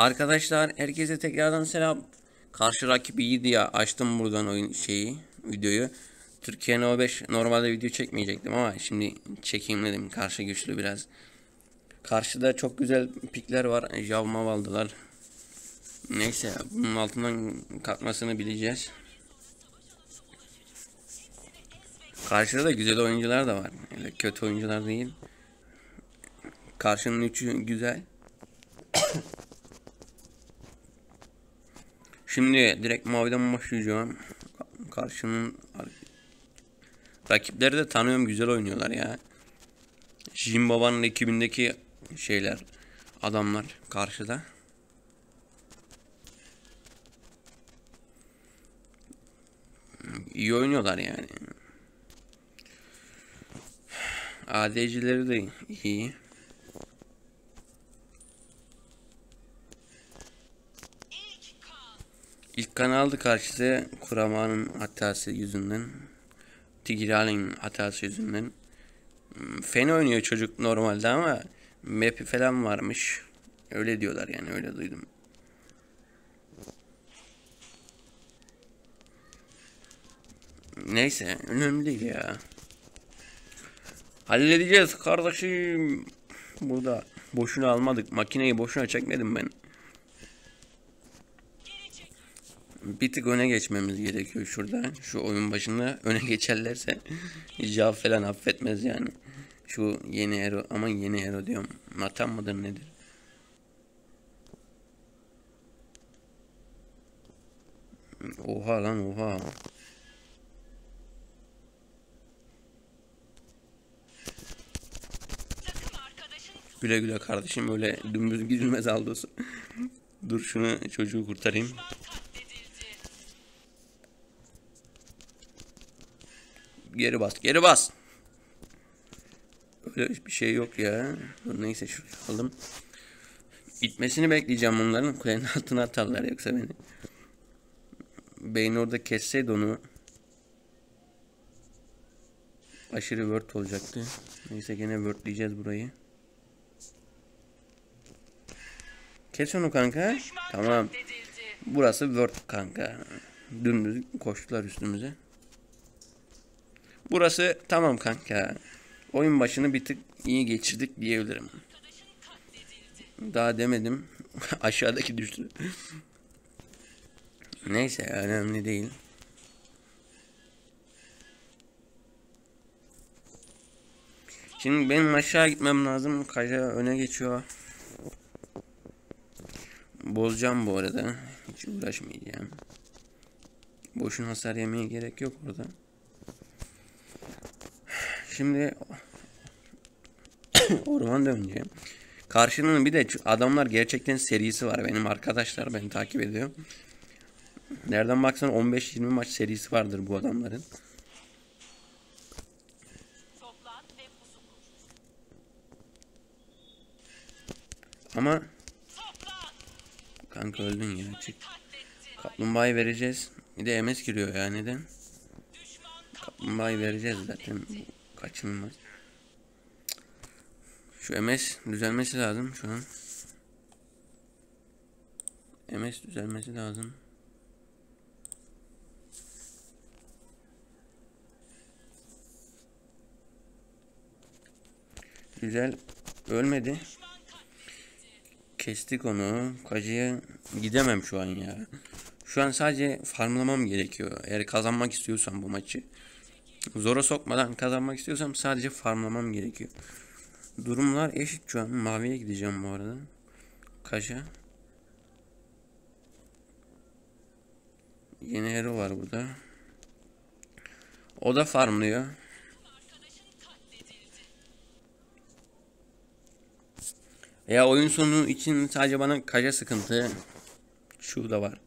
Arkadaşlar herkese tekrardan selam. Karşı rakip iyiydi ya. Açtım buradan oyun şeyi, videoyu. Türkiye No 5 normalde video çekmeyecektim ama şimdi çekeyim dedim. Karşı güçlü biraz. Karşıda çok güzel pikler var. Javmav aldılar. Neyse bunun altından kalkmasını bileceğiz. Karşıda da güzel oyuncular da var. Öyle kötü oyuncular değil. Karşının üçü güzel. Şimdi direkt maviden başlayacağım. Karşının rakipleri de tanıyorum güzel oynuyorlar ya. Jim Baba'nın ekibindeki şeyler adamlar karşıda. İyi oynuyorlar yani. ADC'leri de iyi. İlk kan aldı karşısı Kuraman'ın hatası yüzünden. Tigreal'in hatası yüzünden. Hmm, Fen oynuyor çocuk normalde ama map'i falan varmış. Öyle diyorlar yani öyle duydum. Neyse önemli değil ya. Halledeceğiz kardeşim. Burada boşuna almadık. Makineyi boşuna çekmedim ben. Bir tık öne geçmemiz gerekiyor şurada. Şu oyun başında öne geçerlerse Jav falan affetmez yani. Şu yeni hero ama yeni hero diyorum. Matan mıdır nedir? Oha lan oha. Güle güle kardeşim öyle dümdüz gidilmez aldısı. Dur şunu çocuğu kurtarayım. Geri bas geri bas. Öyle bir şey yok ya. Dur neyse şuraya aldım. İtmesini bekleyeceğim bunların. Kulenin altına atarlar yoksa beni. Beyin orada kesseydi onu. Aşırı word olacaktı. Neyse gene word diyeceğiz burayı. Kes onu kanka. Tamam. Burası word kanka. Dümdüz koştular üstümüze. Burası tamam kanka. Oyun başını bir tık iyi geçirdik diyebilirim. Daha demedim. Aşağıdaki düştü. Neyse önemli değil. Şimdi benim aşağı gitmem lazım. Kaja öne geçiyor. Bozacağım bu arada. Hiç uğraşmayacağım. Boşun hasar yemeye gerek yok orada. Şimdi orman döneceğim. Karşının bir de adamlar gerçekten serisi var. Benim arkadaşlar beni takip ediyor. Nereden baksan 15-20 maç serisi vardır bu adamların. Ama kanka öldün ya çık. Kaplumbağayı vereceğiz. Bir de MS giriyor ya neden? Kaplumbağayı vereceğiz zaten. Kaçınılmaz. Şu MS düzelmesi lazım şu an. MS düzelmesi lazım. Güzel. Ölmedi. Kestik onu. Kacıya gidemem şu an ya. Şu an sadece farmlamam gerekiyor. Eğer kazanmak istiyorsam bu maçı. Zora sokmadan kazanmak istiyorsam sadece farmlamam gerekiyor. Durumlar eşit şu an. Maviye gideceğim bu arada. Kaşa. Yeni hero var burada. O da farmlıyor. Ya oyun sonu için sadece bana kaja sıkıntı. Şu da var.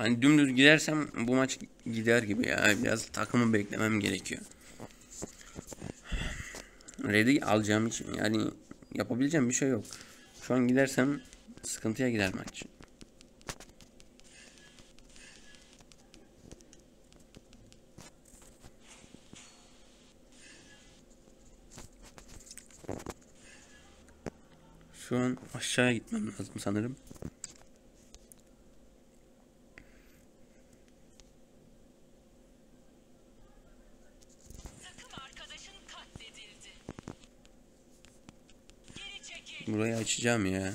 Hani dümdüz gidersem bu maç gider gibi ya. Biraz takımı beklemem gerekiyor. Red'i alacağım için yani yapabileceğim bir şey yok. Şu an gidersem sıkıntıya gider maç. Şu an aşağıya gitmem lazım sanırım. Açacağım ya.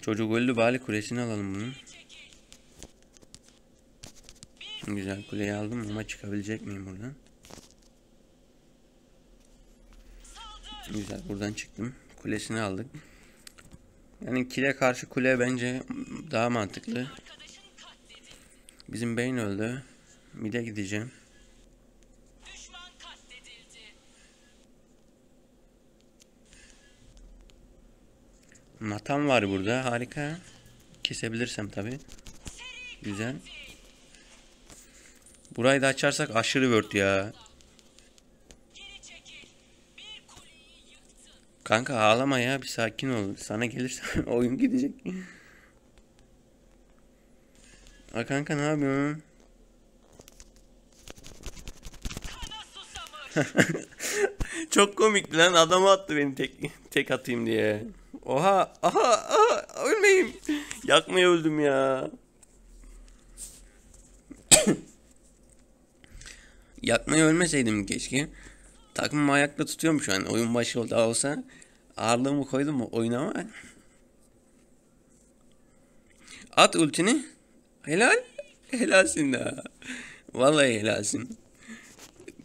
Çocuk öldü bari kulesini alalım bunun. Güzel kuleyi aldım ama çıkabilecek miyim buradan? Güzel buradan çıktım. Kulesini aldık. Yani kile karşı kule bence daha mantıklı. Bizim beyin öldü. Mide gideceğim. Matam var burada. Harika. Kesebilirsem tabi. Güzel. Burayı da açarsak aşırı word ya. Kanka ağlama ya bir sakin ol. Sana gelirse oyun gidecek. Ha kanka ne yapıyorsun? Çok komikti lan adamı attı beni tek tek atayım diye. Oha aha aha ölmeyeyim. Yakmaya öldüm ya. Yakmaya ölmeseydim keşke. Takımımı ayakta tutuyorum şu an. Oyun başı oldu olsa. Ağırlığımı koydum mu oyuna. At ultini. Helal. Helalsin de. Vallahi helalsin.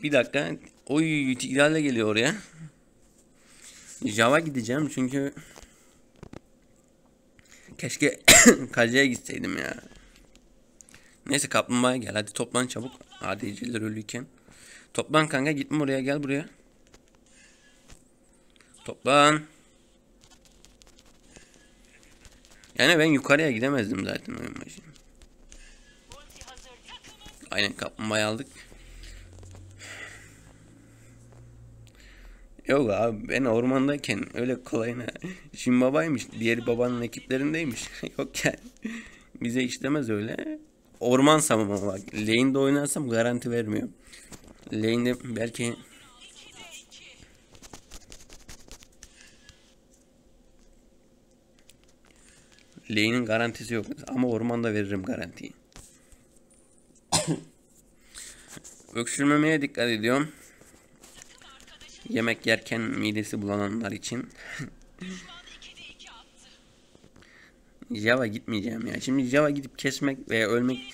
Bir dakika. Oy Tigreal geliyor oraya. Java gideceğim çünkü keşke kaleye gitseydim ya. Neyse kaplumbağa gel hadi toplan çabuk. ADC'ler ölüyken. Toplan kanka gitme oraya gel buraya. Toplan. Yani ben yukarıya gidemezdim zaten oyun başı. Ulti hazır. Takımın Aynen kaplumbağayı aldık. Yok abi ben ormandayken öyle kolayına Şimdi babaymış diğer babanın ekiplerindeymiş. Yok yani bize işlemez öyle. Ormansam ama bak lane'de oynarsam garanti vermiyor. Lane'de belki 2'de 2. lane'in garantisi yok ama ormanda veririm garantiyi. Öksürmemeye dikkat ediyorum. Yemek yerken midesi bulananlar için. Düşman 2'de 2 attı. Java gitmeyeceğim ya. Şimdi Java gidip kesmek veya ölmek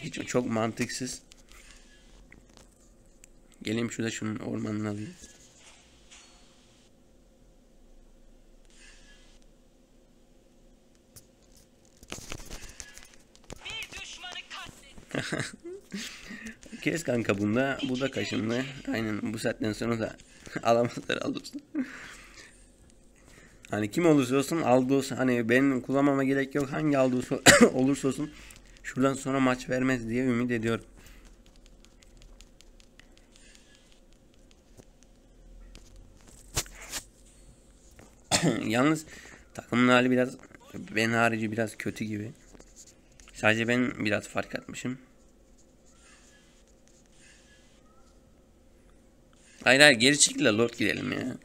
hiç çok mantıksız. Geleyim şurada şunun ormanını alayım. Kes kanka bunda. Bu da kaşındı. Aynen bu saatten sonra da alamazlar alırsa. Hani kim olursa olsun olsun. Hani benim kullanmama gerek yok. Hangi aldığı olsa- olursa olsun. Şuradan sonra maç vermez diye ümit ediyorum. Yalnız takımın hali biraz ben harici biraz kötü gibi. Sadece ben biraz fark atmışım. Hayır hayır geri çekil de Lord gidelim ya.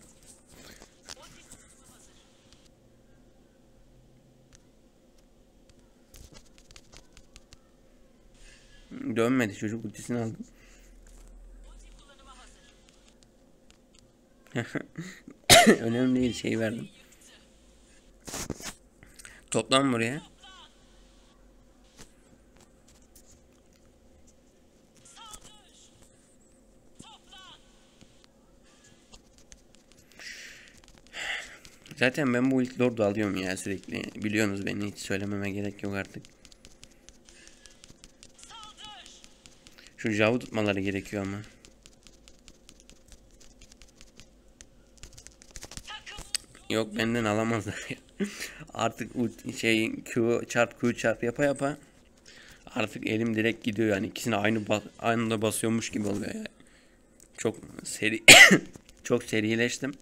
Dönmedi çocuk ultisini aldım. Önemli değil şey verdim. Toplan buraya. Zaten ben bu ilk Lord'u alıyorum ya sürekli. Biliyorsunuz beni hiç söylememe gerek yok artık. Şu Jav'ı tutmaları gerekiyor ama. Yok benden alamazlar ya. Artık şey Q çarp Q çarp yapa yapa artık elim direkt gidiyor yani ikisini aynı ba- aynı basıyormuş gibi oluyor yani. Çok seri çok serileştim.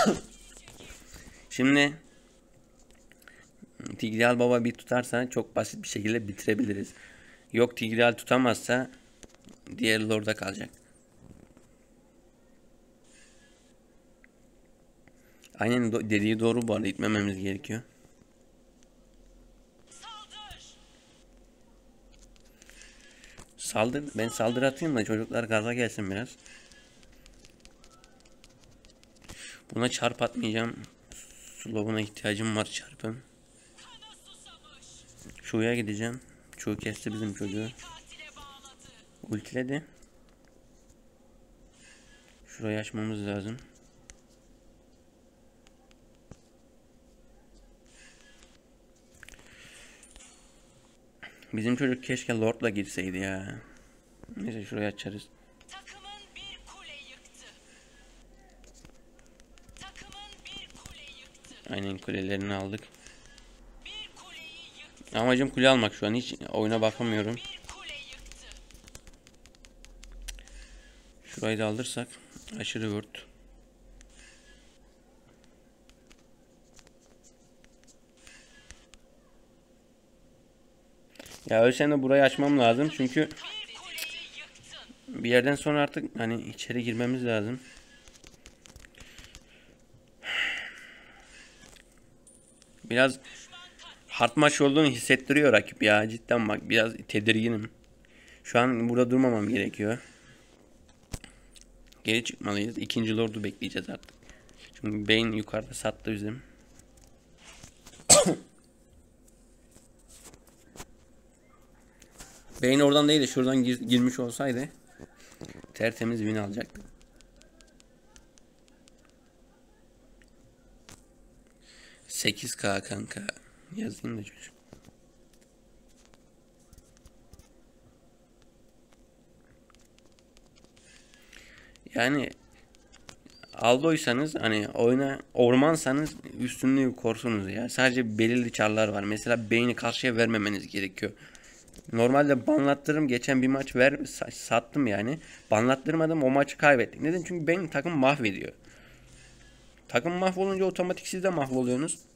Şimdi Tigreal Baba bir tutarsa çok basit bir şekilde bitirebiliriz. Yok Tigreal tutamazsa diğer Lord'a kalacak. Aynen dediği doğru bu arada itmememiz gerekiyor. Saldır. Saldır ben saldırı atayım da çocuklar gaza gelsin biraz. Buna çarp atmayacağım. Slow'una ihtiyacım var çarpım. Şuya gideceğim. Şu kesti bizim çocuğu. Ultiledi. Şurayı açmamız lazım. Bizim çocuk keşke Lord'la girseydi ya. Neyse şurayı açarız. Aynen kulelerini aldık. Amacım kule almak şu an. Hiç oyuna bakamıyorum. Şurayı da alırsak aşırı word. Ya ölsem de burayı açmam lazım çünkü bir yerden sonra artık hani içeri girmemiz lazım. Biraz hard maç olduğunu hissettiriyor rakip ya cidden bak biraz tedirginim. Şu an burada durmamam gerekiyor. Geri çıkmalıyız. İkinci lordu bekleyeceğiz artık. Çünkü Bane yukarıda sattı bizim. Bane oradan değil de şuradan gir- girmiş olsaydı tertemiz win alacaktık. Sekiz k kanka. Yazayım da çocuk. Yani Aldoysanız hani oyuna ormansanız üstünlüğü korsunuz ya. Sadece belirli çarlar var. Mesela beyni karşıya vermemeniz gerekiyor. Normalde banlattırım geçen bir maç ver sa- sattım yani. Banlattırmadım o maçı kaybettik. Neden? Çünkü benim takım mahvediyor. Takım mahvolunca otomatik siz de mahvoluyorsunuz.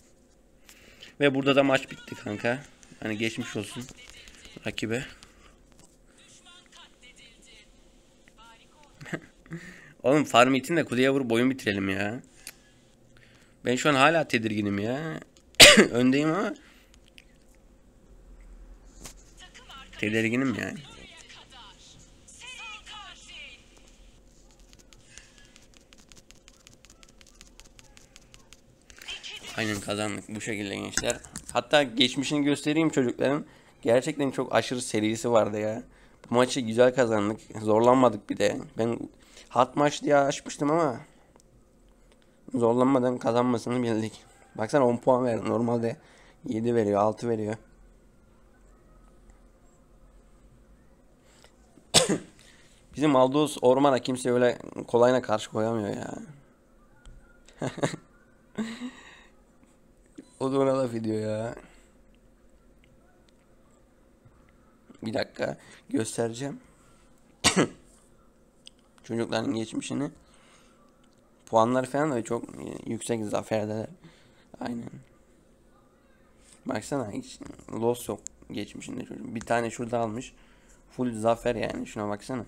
Ve burada da maç bitti kanka. Hani geçmiş olsun rakibe. Oğlum farm için de kuleye vurup oyun bitirelim ya. Ben şu an hala tedirginim ya. Öndeyim ama tedirginim yani. Aynen kazandık bu şekilde gençler. Hatta geçmişini göstereyim çocukların. Gerçekten çok aşırı serisi vardı ya. Bu maçı güzel kazandık. Zorlanmadık bir de. Ben hat maç diye açmıştım ama zorlanmadan kazanmasını bildik. Baksana 10 puan verdi. Normalde 7 veriyor, 6 veriyor. Bizim Aldous Orman'a kimse öyle kolayına karşı koyamıyor ya. O da ona laf ediyor ya. Bir dakika göstereceğim. Çocukların geçmişini. Puanlar falan da çok yüksek zaferdeler. Aynen. Baksana hiç loss yok geçmişinde çocuk. Bir tane şurada almış. Full zafer yani şuna baksana.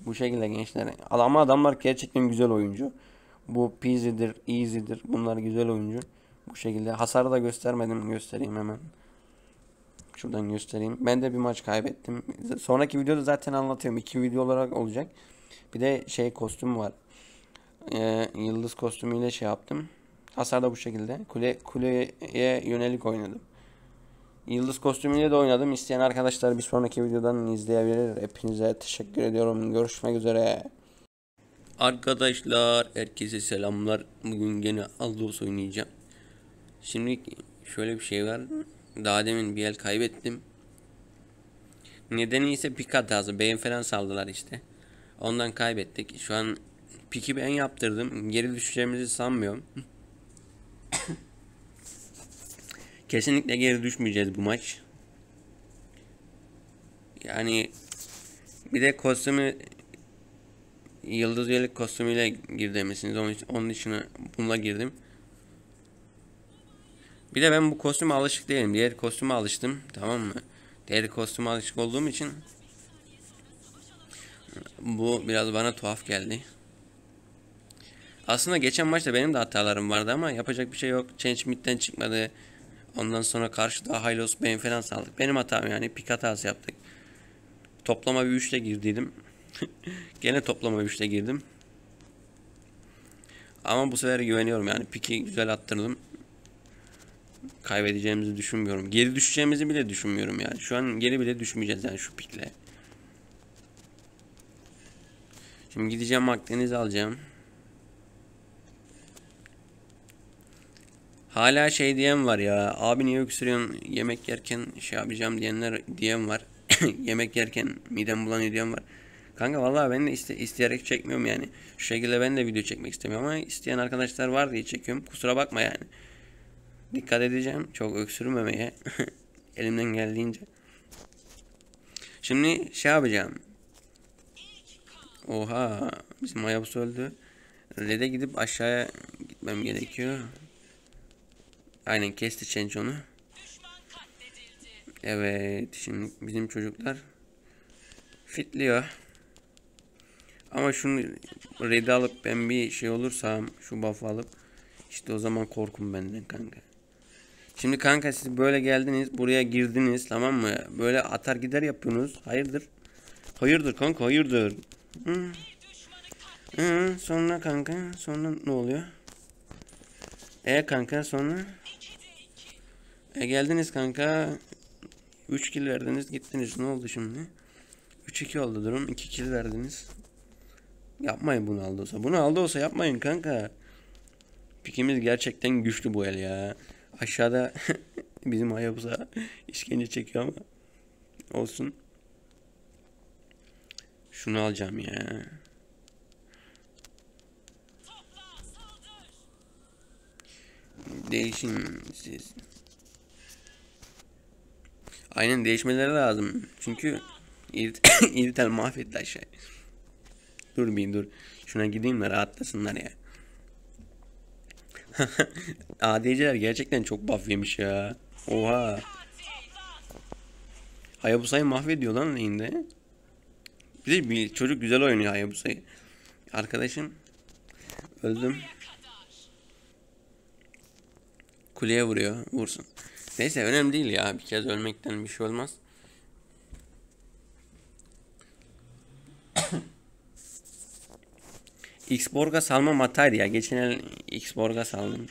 Bu şekilde gençler. Ama adamlar gerçekten güzel oyuncu. Bu Peasy'dir, Easy'dir. Bunlar güzel oyuncu. Bu şekilde. Hasarı da göstermedim. Göstereyim hemen. Şuradan göstereyim. Ben de bir maç kaybettim. Sonraki videoda zaten anlatıyorum. İki video olarak olacak. Bir de şey kostüm var. Ee, yıldız kostümüyle şey yaptım. Hasar da bu şekilde. Kule, kuleye yönelik oynadım. Yıldız kostümüyle de oynadım. İsteyen arkadaşlar bir sonraki videodan izleyebilir. Hepinize teşekkür ediyorum. Görüşmek üzere. Arkadaşlar herkese selamlar. Bugün gene Aldos oynayacağım. Şimdi şöyle bir şey var. Daha demin bir el kaybettim. Nedeni ise pik hatası. Beyin falan saldılar işte. Ondan kaybettik. Şu an piki ben yaptırdım. Geri düşeceğimizi sanmıyorum. Kesinlikle geri düşmeyeceğiz bu maç. Yani bir de kostümü Yıldız Yelek kostümüyle gir demişsiniz. Onun, için, onun için bununla girdim. Bir de ben bu kostüme alışık değilim. Diğer kostüme alıştım. Tamam mı? Diğer kostüme alışık olduğum için bu biraz bana tuhaf geldi. Aslında geçen maçta benim de hatalarım vardı ama yapacak bir şey yok. Change mid'den çıkmadı. Ondan sonra karşıda Hylos Bane falan saldık. Benim hatam yani pik hatası yaptık. Toplama bir 3'te girdiydim. Gene toplama 3'te girdim. Ama bu sefer güveniyorum yani piki güzel attırdım. Kaybedeceğimizi düşünmüyorum. Geri düşeceğimizi bile düşünmüyorum yani. Şu an geri bile düşmeyeceğiz yani şu pikle. Şimdi gideceğim Akdeniz'i alacağım. Hala şey diyen var ya. Abi niye öksürüyorsun yemek yerken şey yapacağım diyenler diyen var. yemek yerken midem bulanıyor diyen var. Kanka vallahi ben de iste, isteyerek çekmiyorum yani. Şu şekilde ben de video çekmek istemiyorum ama isteyen arkadaşlar var diye çekiyorum. Kusura bakma yani. Dikkat edeceğim. Çok öksürmemeye. Elimden geldiğince. Şimdi şey yapacağım. Oha. Bizim Hayabusa öldü. Red'e gidip aşağıya gitmem gerekiyor. Aynen kesti change onu. Evet şimdi bizim çocuklar fitliyor. Ama şunu red'i alıp ben bir şey olursam şu buff'ı alıp işte o zaman korkum benden kanka. Şimdi kanka siz böyle geldiniz buraya girdiniz tamam mı? Böyle atar gider yapıyorsunuz. Hayırdır? Hayırdır kanka hayırdır? Hı. Hı, sonra kanka sonra ne oluyor? E kanka sonra? E geldiniz kanka. 3 kill verdiniz gittiniz. Ne oldu şimdi? 3-2 oldu durum. 2 kill verdiniz. Yapmayın bunu aldı olsa. Bunu aldı olsa yapmayın kanka. Pikimiz gerçekten güçlü bu el ya. Aşağıda bizim Hayabusa işkence çekiyor ama olsun. Şunu alacağım ya. Değişin siz. Aynen değişmeleri lazım. Çünkü İrit- İritel mahvetti aşağı. Dur bir dur. Şuna gideyim de rahatlasınlar ya. ADC'ler gerçekten çok buff yemiş ya. Oha. Hayabusa'yı mahvediyor lan lane'de. Bir de bir çocuk güzel oynuyor Hayabusa'yı. Arkadaşım öldüm. Kuleye vuruyor. Vursun. Neyse önemli değil ya. Bir kez ölmekten bir şey olmaz. Xborg'a salma mataydı ya. Geçen el Xborg'a saldım.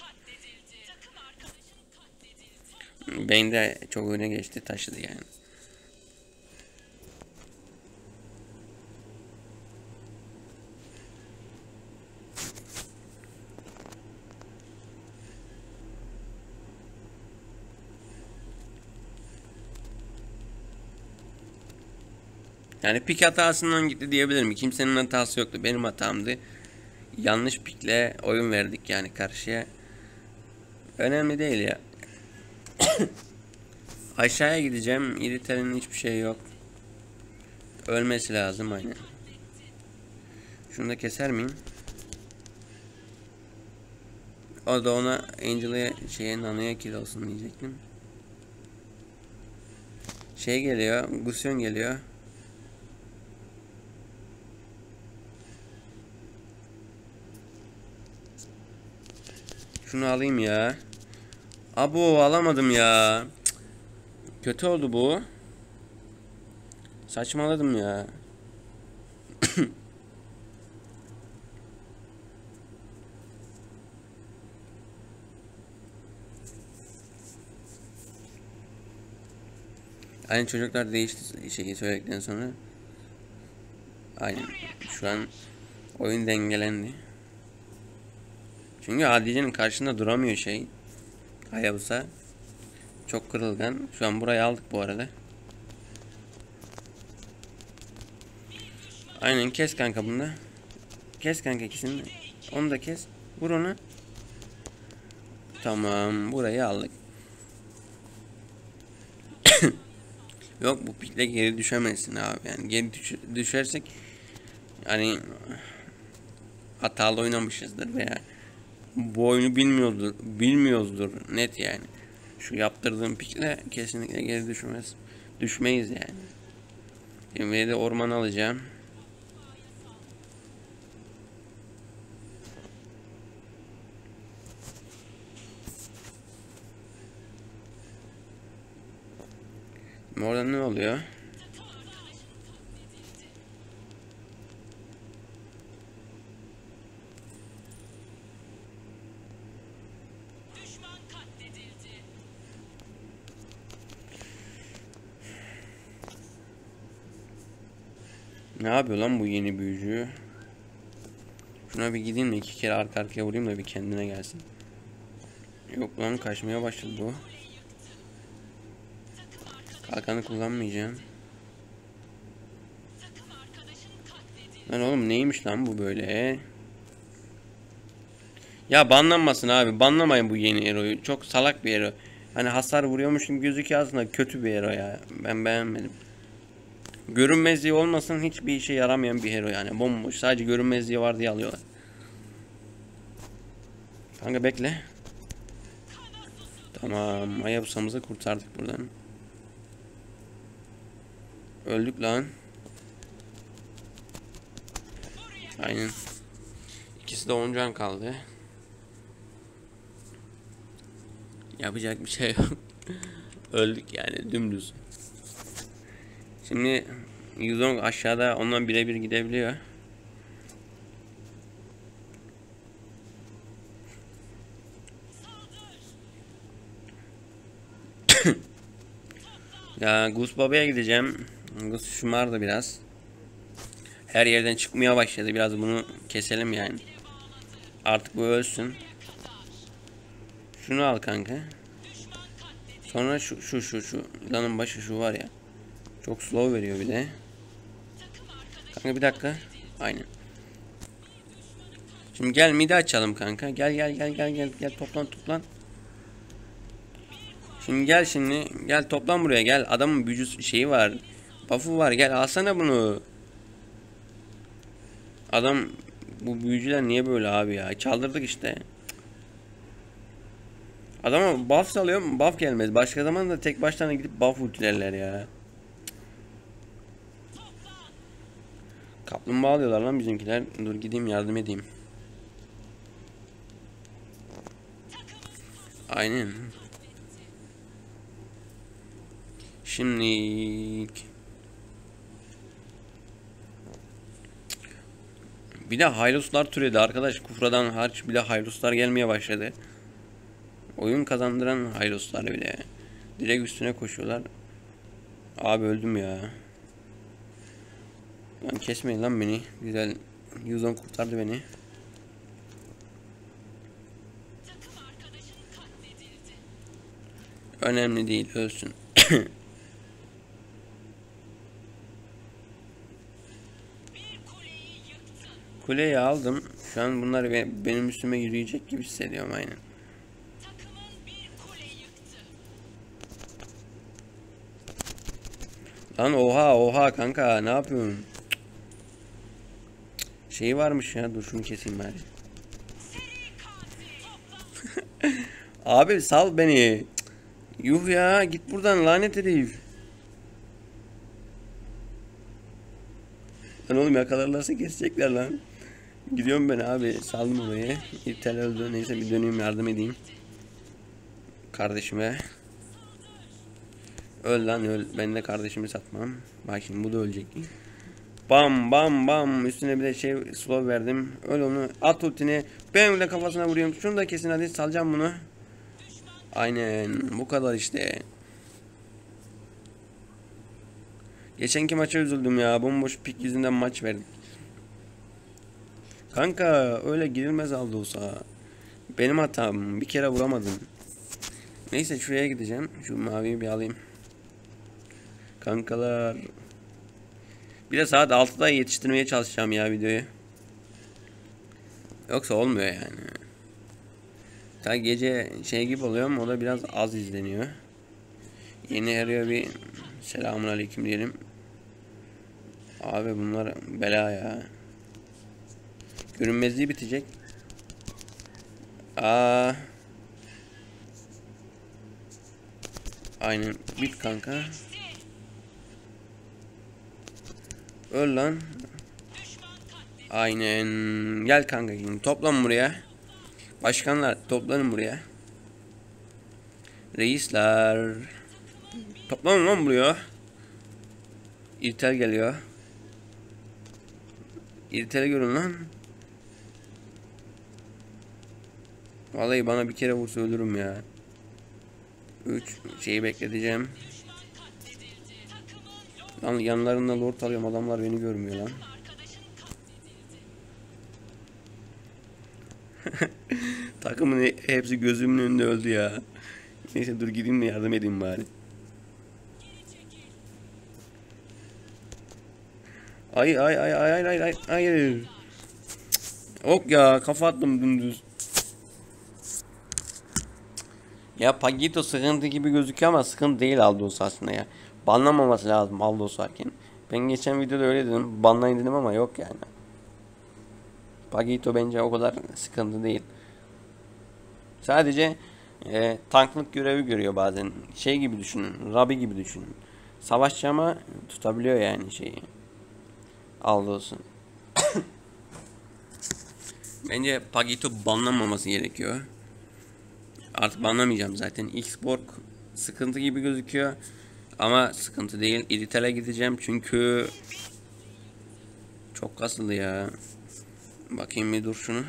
Bane de çok öne geçti taşıdı yani. Yani pik hatasından gitti diyebilirim. Kimsenin hatası yoktu. Benim hatamdı. Yanlış pikle oyun verdik yani karşıya. Önemli değil ya. Aşağıya gideceğim. İritel'in hiçbir şey yok. Ölmesi lazım aynen. Şunu da keser miyim? O da ona Angela'ya şeye Nana'ya kill olsun diyecektim. Şey geliyor. Gusion geliyor. Şunu alayım ya. Abo alamadım ya. Kötü oldu bu. Saçmaladım ya. Aynı çocuklar değişti şeyi söyledikten sonra. Aynen. Şu an oyun dengelendi. Çünkü ADC'nin karşısında duramıyor şey. Hayabusa. Çok kırılgan. Şu an burayı aldık bu arada. Aynen kes kanka bunu da. Kes kanka ikisini. Onu da kes. Vur onu. Tamam burayı aldık. Yok bu pikle geri düşemezsin abi. Yani geri düş- düşersek yani hatalı oynamışızdır veya bu oyunu bilmiyordur, bilmiyoruzdur net yani. Şu yaptırdığım pikle kesinlikle geri düşmez. Düşmeyiz yani. Şimdi de orman alacağım. Şimdi orada ne oluyor? Ne yapıyor lan bu yeni büyücü? Şuna bir gideyim de iki kere arka arkaya vurayım da bir kendine gelsin. Yok lan kaçmaya başladı bu. Kalkanı kullanmayacağım. Lan oğlum neymiş lan bu böyle? Ya banlanmasın abi. Banlamayın bu yeni Ero'yu. Çok salak bir Ero. Hani hasar vuruyormuş gibi gözüküyor aslında kötü bir Ero ya. Ben beğenmedim. Görünmezliği olmasın hiçbir işe yaramayan bir hero yani. Bomboş. Sadece görünmezliği var diye alıyorlar. Kanka bekle. Tamam. Hayabusamızı kurtardık buradan. Öldük lan. Aynen. İkisi de 10 can kaldı. Yapacak bir şey yok. Öldük yani dümdüz. Şimdi 110 aşağıda ondan birebir gidebiliyor. ya Gus Baba'ya gideceğim. Gus şımardı biraz. Her yerden çıkmaya başladı. Biraz bunu keselim yani. Artık bu ölsün. Şunu al kanka. Sonra şu şu şu şu lanın başı şu var ya. Çok slow veriyor bir de. Kanka bir dakika. Aynen. Şimdi gel midi açalım kanka. Gel gel gel gel gel gel toplan toplan. Şimdi gel şimdi gel toplan buraya gel. Adamın büyücü şeyi var. Buff'u var gel alsana bunu. Adam bu büyücüler niye böyle abi ya? Çaldırdık işte. Adama buff salıyorum buff gelmez. Başka zaman da tek başlarına gidip buff ultilerler ya. Kaplumbağa alıyorlar lan bizimkiler. Dur gideyim yardım edeyim. Aynen. Şimdi bir de Hyluslar türedi arkadaş. Kufradan harç bir de Hyluslar gelmeye başladı. Oyun kazandıran Hyluslar bile. Direkt üstüne koşuyorlar. Abi öldüm ya. Lan kesmeyin lan beni. Güzel. 110 kurtardı beni. Önemli değil ölsün. Kuleyi aldım. Şu an bunlar be- benim üstüme yürüyecek gibi hissediyorum aynen. Lan oha oha kanka ne yapıyorsun? Şey varmış ya dur şunu keseyim bari. Abi sal beni. Yuh ya git buradan lanet herif. Lan oğlum yakalarlarsa kesecekler lan. Gidiyorum ben abi saldım orayı. İptal öldü neyse bir döneyim yardım edeyim. Kardeşime. Öl lan öl. Ben de kardeşimi satmam. Bak şimdi bu da ölecek. Bam bam bam üstüne bir de şey slow verdim. Öl onu at ultini. Ben de kafasına vuruyorum. Şunu da kesin hadi salacağım bunu. Aynen bu kadar işte. Geçenki maça üzüldüm ya. Bomboş pik yüzünden maç verdik. Kanka öyle girilmez aldı olsa. Benim hatam. Bir kere vuramadım. Neyse şuraya gideceğim. Şu maviyi bir alayım. Kankalar. Bir de saat 6'da yetiştirmeye çalışacağım ya videoyu. Yoksa olmuyor yani. Ta gece şey gibi oluyor o da biraz az izleniyor. Yeni arıyor bir selamun aleyküm diyelim. Abi bunlar bela ya. Görünmezliği bitecek. Aa. Aynen bit kanka. Öl lan. Aynen. Gel kanka şimdi toplan buraya. Başkanlar toplanın buraya. Reisler. Toplanın lan buraya. İrtel geliyor. İrtel'i görün lan. Vallahi bana bir kere vursa ölürüm ya. 3 şeyi bekleteceğim. Lan yanlarında lord alıyorum adamlar beni görmüyor lan. Takımın he- hepsi gözümün önünde öldü ya. Neyse dur gideyim de yardım edeyim bari. Ay ay ay ay ay ay ay hayır. Ok ya kafa attım dümdüz. Ya Pagito sıkıntı gibi gözüküyor ama sıkıntı değil Aldos aslında ya. Banlamaması lazım Aldos varken. Ben geçen videoda öyle dedim. Banlayın dedim ama yok yani. Pagito bence o kadar sıkıntı değil. Sadece e, tanklık görevi görüyor bazen. Şey gibi düşünün. Rabi gibi düşünün. Savaşçı ama tutabiliyor yani şeyi. Aldos'un. Bence Pagito banlanmaması gerekiyor. Artık banlamayacağım zaten. Xborg sıkıntı gibi gözüküyor. Ama sıkıntı değil. Iritel'e gideceğim çünkü çok kasıldı ya. Bakayım bir dur şunu.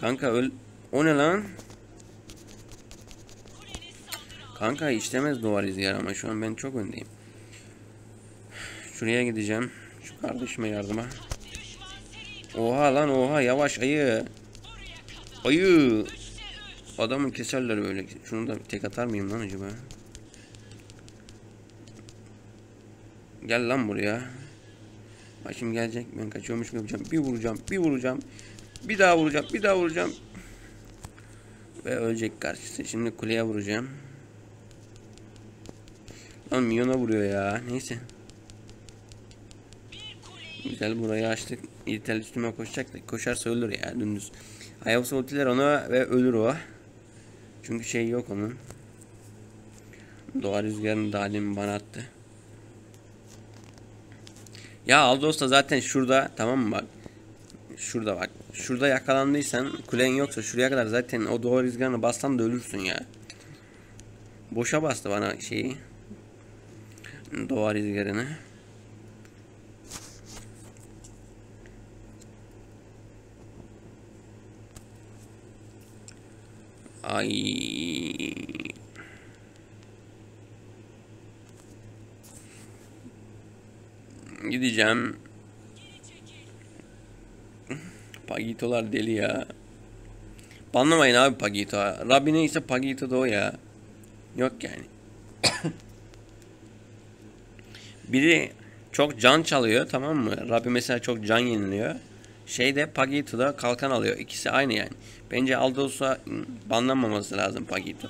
Kanka öl... O ne lan? Kanka işlemez duvar izler ama şu an ben çok öndeyim. Şuraya gideceğim. Şu kardeşime yardıma. Oha lan oha yavaş ayı. Ayı. Adamı keserler böyle. Şunu da tek atar mıyım lan acaba? Gel lan buraya. Bak şimdi gelecek. Ben kaçıyormuş yapacağım. Bir vuracağım. Bir vuracağım. Bir daha vuracağım. Bir daha vuracağım. Ve ölecek karşısı. Şimdi kuleye vuracağım. Lan milyona vuruyor ya. Neyse. Güzel burayı açtık. İrtel üstüme koşacak da koşarsa ölür ya dümdüz. Hayabusa ultiler ona ve ölür o. Çünkü şey yok onun. Doğa rüzgarını da halim bana attı. Ya Aldos da zaten şurada tamam mı bak. Şurada bak. Şurada yakalandıysan kulen yoksa şuraya kadar zaten o doğa rüzgarını bassan da ölürsün ya. Boşa bastı bana şeyi. Doğa rüzgarını. Ay. Gideceğim. Pagitolar deli ya. Banlamayın abi Pagito. Rabbi neyse Pagito da o ya. Yok yani. Biri çok can çalıyor tamam mı? Rabbi mesela çok can yeniliyor. Şeyde Pagito'da kalkan alıyor. İkisi aynı yani. Bence Aldos'a banlanmaması lazım Pagito.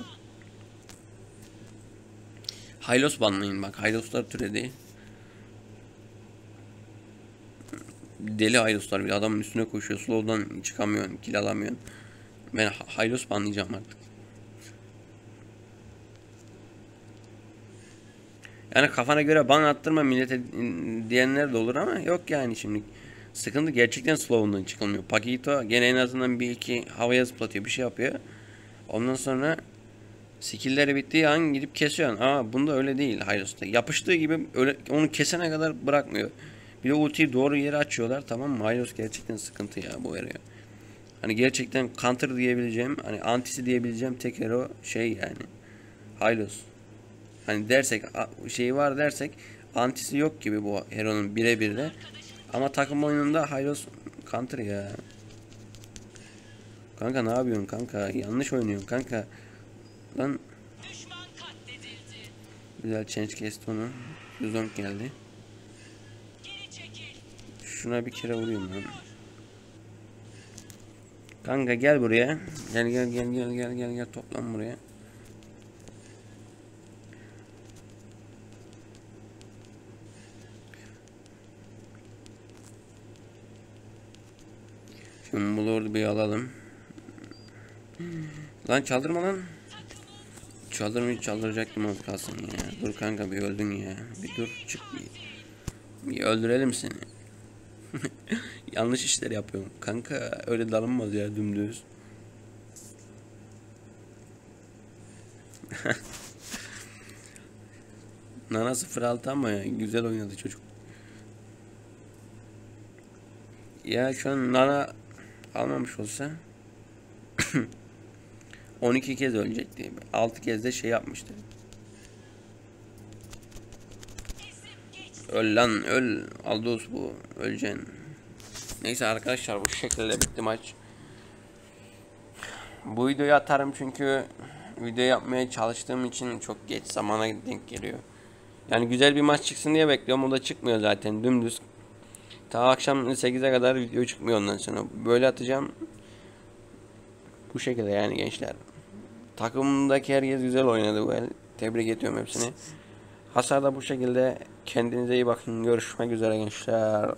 Hylos banlayın bak. Hylos'lar türedi. Deli Hylos'lar bir adamın üstüne koşuyor. Slow'dan çıkamıyorsun. Kill alamıyorsun. Ben Hylos banlayacağım artık. Yani kafana göre ban attırma millete diyenler de olur ama yok yani şimdi. Sıkıntı gerçekten slow'undan çıkılmıyor. Pakito gene en azından bir iki havaya zıplatıyor bir şey yapıyor. Ondan sonra skill'leri bittiği an gidip kesiyorsun. Ama bunda öyle değil Hylos'ta. Yapıştığı gibi öyle, onu kesene kadar bırakmıyor. Bir de ultiyi doğru yere açıyorlar tamam mı? Hylos gerçekten sıkıntı ya bu araya. Hani gerçekten counter diyebileceğim, hani antisi diyebileceğim tek hero şey yani. Hylos. Hani dersek şeyi var dersek antisi yok gibi bu hero'nun birebir de. Ama takım oyununda Hylos counter ya. Kanka ne yapıyorsun kanka? Yanlış oynuyorsun kanka. Lan güzel change kesti onu. Yuzong geldi. Şuna bir kere vurayım lan. Kanka gel buraya. Gel gel gel gel gel gel gel toplan buraya. Şimdi bu lordu bir alalım. Lan çaldırma lan. Çaldırmayı çaldıracaktım az kalsın ya. Dur kanka bir öldün ya. Bir dur çık bir. Bir öldürelim seni. Yanlış işler yapıyorum. Kanka öyle dalınmaz ya dümdüz. Nana 06 ama ya, güzel oynadı çocuk. Ya şu an Nana almamış olsa 12 kez ölecekti. 6 kez de şey yapmıştı. Ezip geçti. Öl lan öl. Aldous bu. Öleceksin. Neyse arkadaşlar bu şekilde bitti maç. Bu videoyu atarım çünkü video yapmaya çalıştığım için çok geç zamana denk geliyor. Yani güzel bir maç çıksın diye bekliyorum. O da çıkmıyor zaten dümdüz. Ta akşam 8'e kadar video çıkmıyor ondan sonra. Böyle atacağım. Bu şekilde yani gençler. Takımdaki herkes güzel oynadı bu. Tebrik ediyorum hepsini. Hasar da bu şekilde. Kendinize iyi bakın. Görüşmek üzere gençler.